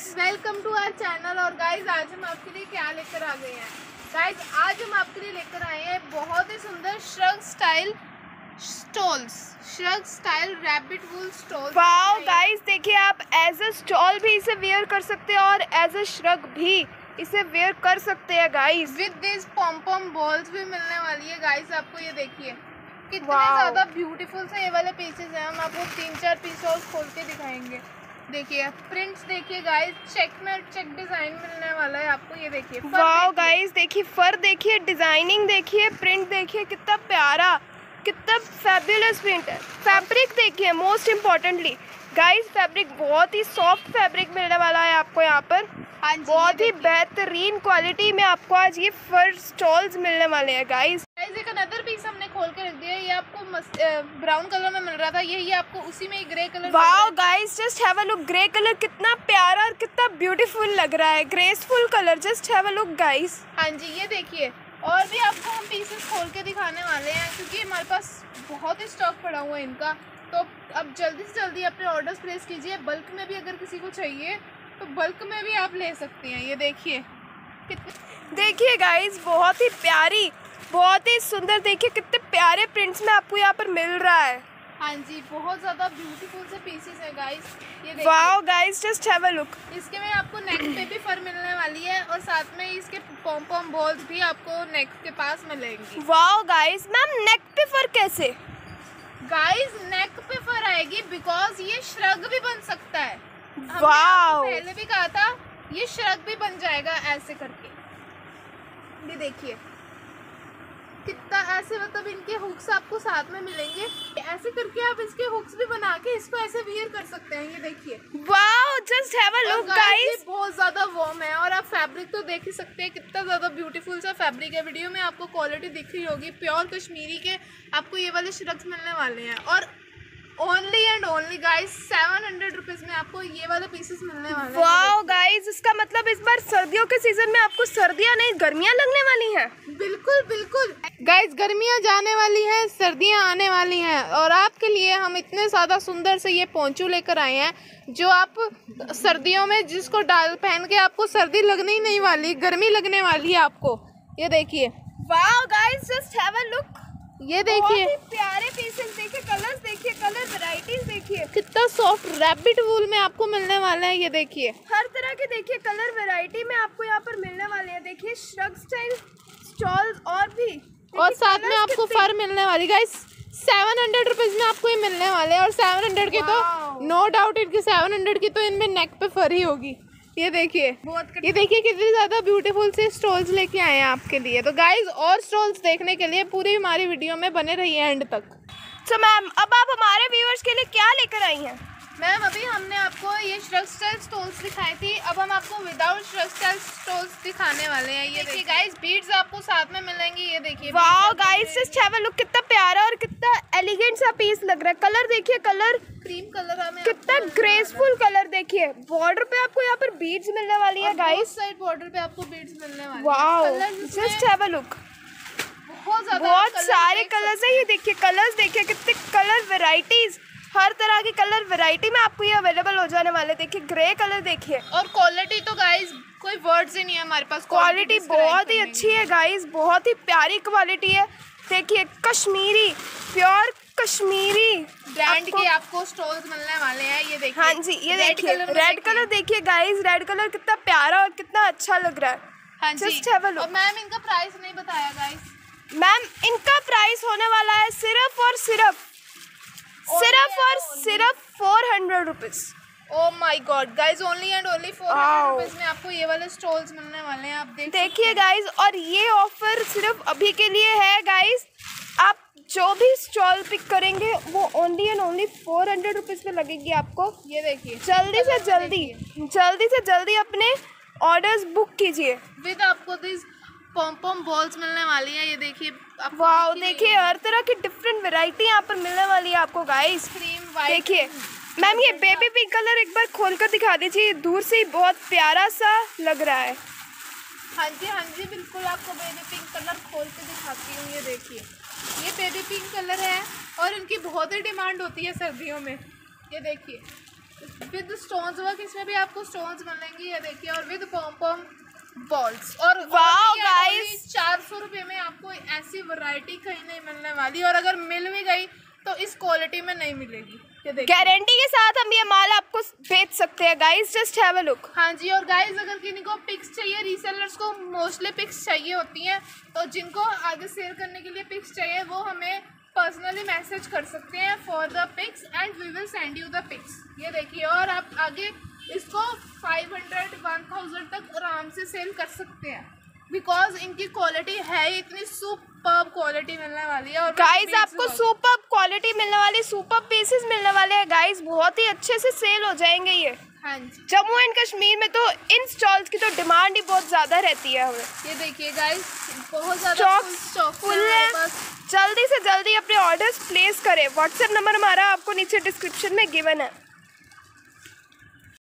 Guys welcome to our channel और guys आज हम आपके लिए क्या लेकर आ गए हैं? गाइस आज हम आपके लिए लेकर आए हैं बहुत ही सुंदर shrug style stoles shrug style rabbit wool stole wow guys देखिए आप एज अ स्टॉल भी इसे वेयर कर सकते हैं और एज अ श्रग भी इसे वेयर कर सकते हैं guys with this pom pom balls भी मिलने वाली है गाइस आपको ये देखिए। कितने ज़्यादा ब्यूटीफुल से ये वाले पीसेस हैं हम आपको तीन चार पीस और खोल के दिखाएँगे। देखिए प्रिंट्स देखिए गाइस चेक में चेक डिज़ाइन मिलने वाला है आपको ये देखिए वाओ। गाइस देखिए। फर देखिए डिज़ाइनिंग देखिए प्रिंट देखिए कितना प्यारा कितना फैबुलस प्रिंट है। फैब्रिक देखिए मोस्ट इम्पोर्टेंटली गाइस फैब्रिक बहुत ही सॉफ्ट फैब्रिक मिलने वाला है आपको यहाँ पर। हाँ बहुत ही बेहतरीन क्वालिटी में आपको आज ये फर स्टॉल्स मिलने वाले हैं गाइस गाइस एक अनदर पीस हमने खोल के रख दिया है। ये आपको ब्राउन कलर में मिल रहा था। यही आपको उसी में grey colour wow guys just have a look grey colour कितना प्यारा और कितना ब्यूटीफुल लग रहा है। Graceful colour just have a look guys हाँ जी ये देखिए। और भी आपको हम पीसेस खोल के दिखाने वाले हैं क्योंकि हमारे पास बहुत ही स्टॉक पड़ा हुआ है इनका। तो अब जल्दी से जल्दी अपने ऑर्डर्स प्लेस कीजिए। बल्क में भी अगर किसी को चाहिए तो बल्क में भी आप ले सकते हैं। ये देखिए। देखिए गाइस बहुत ही प्यारी बहुत ही सुंदर। देखिए कितने प्यारे प्रिंट्स में आपको यहाँ पर मिल रहा है। हाँ जी बहुत ज़्यादा ब्यूटीफुल से पीसेस है गाइस ये wow guys just have a look इसके में आपको नेक पे भी फर मिलने वाली है और साथ में इसके पॉम पॉम बॉल्स भी आपको नेक के पास मिलेंगी। वाओ गाइस मैम नेक पे फर कैसे? गाइस नेक पे फर आएगी बिकॉज़ ये श्रग भी बन सकता है। वाओ पहले भी कहा था ये श्रग भी बन जाएगा ऐसे करके। ये देखिए। कितना ऐसे मतलब इनके हुक्स आपको साथ में मिलेंगे? ऐसे करके आप इसके हुक्स भी बना के इसको ऐसे वियर कर सकते हैं ये देखिए। Wow just have a look guys बहुत ज़्यादा वार्म है और आप फैब्रिक तो देख ही सकते हैं कितना ज़्यादा ब्यूटीफुल सा फैब्रिक है। वीडियो में आपको क्वालिटी दिख रही होगी प्योर कश्मीरी के आपको ये वाले शर्ट्स मिलने वाले हैं। और only and only guys seven hundred rupees में आपको ये वाले पीसेस मिलने वाले हैं। वाओ गाइस इसका मतलब इस बार सर्दियों के सीज़न में आपको सर्दियाँ नहीं गर्मियाँ लगने वाली हैं। बिल्कुल बिल्कुल। गाइस गर्मियाँ जाने वाली हैं सर्दियाँ आने वाली हैं और आपके लिए हम इतने ज़्यादा सुंदर से ये पोंचू लेकर आए हैं जो आप सर्दियों में जिसको डाल पहन के आपको सर्दी लगने ही नहीं वाली गर्मी लगने वाली है आपको। ये देखिए। Wow guys just have a look ये देखिए ही प्यारे पीसेस देखिए कलर्स देखिए कलर वैरायटीज देखिए। कितना सॉफ्ट रैबिट वूल में आपको मिलने वाला है ये देखिए। हर तरह के देखिए कलर वैरायटी में आपको यहाँ पर मिलने वाले हैं। देखिए श्रग स्टाइल स्टॉल्स और भी। और साथ में आपको फर मिलने वाली। गाइस सेवन हंड्रेड रुपीज़ में आपको ये मिलने वाले हैं। और सेवन हंड्रेड के तो नो डाउट इनकी सेवन हंड्रेड की तो इनमें नेक पे फर ही होगी। ये देखिए। बहुत ये देखिए कितनी ज़्यादा ब्यूटीफुल से स्टॉल्स लेके आए हैं आपके लिए। तो गाइस और स्टॉल्स देखने के लिए पूरी हमारी वीडियो में बने रहिए एंड तक। तो मैम अब आप हमारे व्यूअर्स के लिए क्या लेकर आई हैं? मैम अभी हमने आपको ये स्टाइल स्टोल्स दिखाई थी। अब हम आपको विदाउट स्टाइल स्टोल्स दिखाने वाले हैं। ये देखिए गाइस बीड्स आपको साथ में मिलेंगी। ये देखिए wow guys just have look कितना प्यारा और कितना एलिगेंट सा पीस लग रहा है। कलर देखिए कलर क्रीम कलर हमें कितना ग्रेसफुल कलर देखिए। बॉर्डर पे आपको यहाँ पर बीड्स मिलने वाली है गाइस साइड बॉर्डर पे आपको बीड्स मिलने वाले हैं। Wow just have a look बहुत ज़्यादा बहुत सारे कलर्स हैं। ये देखिए कलर्स देखिए कितने कलर वेराइटीज हर तरह की कलर वेराइटी में आपको ये अवेलेबल हो जाने वाले। देखिए ग्रे कलर देखिए। और क्वालिटी तो गाइस कोई वर्ड्स ही नहीं है हमारे पास। क्वालिटी बहुत ही अच्छी है गाइस बहुत ही प्यारी क्वालिटी है। देखिए कश्मीरी प्योर कश्मीरी। ब्रांड के आपको स्टॉल्स मिलने वाले हैं ये देखिए। हाँ जी ये देखिए रेड कलर देखिए। गाइस रेड कलर कितना प्यारा और कितना अच्छा लग रहा है। हाँ जी. और मैम इनका प्राइस नहीं बताया गाइस मैम इनका प्राइस होने वाला है सिर्फ़ और सिर्फ़ सिर्फ़ और सिर्फ़ four hundred rupees oh my God guys only and only four. Rupees में आपको ये वाले स्टॉल्स मिलने वाले हैं आप देख देखिए गाइस और ये ऑफ़र सिर्फ़ अभी के लिए है गाइस आप जो भी स्टॉल पिक करेंगे वो only and only four hundred rupees में लगेगी आपको. ये देखिए। जल्दी से जल्दी जल्दी से जल्दी अपने ऑर्डर्स बुक कीजिए। विद आपको दिस पॉम पॉम बॉल्स मिलने वाली है ये देखिए वाओ देखिए हर तरह की डिफरेंट वैरायटी यहाँ पर मिलने वाली है आपको गाइस क्रीम वाइट देखिए मैम ये बेबी पिंक कलर एक बार खोल कर दिखा दीजिए दूर से ही बहुत प्यारा सा लग रहा है। हाँ जी हाँ जी बिल्कुल आपको बेबी पिंक कलर खोल के दिखाती हूँ ये देखिए। ये बेबी पिंक कलर है और इनकी बहुत ही डिमांड होती है सर्दियों में। ये देखिए विद स्टोन्स वर्क इसमें भी आपको स्टोन्स मिलेंगे ये देखिए और विद पॉम पॉम बॉल्स और Wow, ऐसी वैरायटी कहीं नहीं मिलने वाली और अगर मिल भी गई तो इस क्वालिटी में नहीं मिलेगी। ये देखिए। गारंटी के साथ हम ये माल आपको बेच सकते हैं। Guys just have a look हाँ जी और गाइस अगर किसी को पिक्स चाहिए रीसेलर्स को मोस्टली पिक्स चाहिए होती हैं तो जिनको आगे सेल करने के लिए पिक्स चाहिए वो हमें पर्सनली मैसेज कर सकते हैं for the pics and we will send you the pics ये देखिए और आप आगे इसको 500 1000 तक आराम से सेल कर सकते हैं। बिकॉज़ इनकी क्वालिटी है ही इतनी सुपर क्वालिटी मिलने वाली है और गाइस आपको सुपर क्वालिटी मिलने वाली सुपर पीसेस मिलने वाले हैं गाइस बहुत ही अच्छे से सेल हो जाएँगे ये। हाँ जी। जम्मू एंड कश्मीर में तो इन स्टॉल्स की तो डिमांड ही बहुत ज़्यादा रहती है हमें। ये देखिए गाइस बहुत ज़्यादा स्टॉक फुल है जल्दी से जल्दी अपने ऑर्डर्स प्लेस करें। व्हाट्सएप नंबर हमारा आपको नीचे डिस्क्रिप्शन में गिवन है।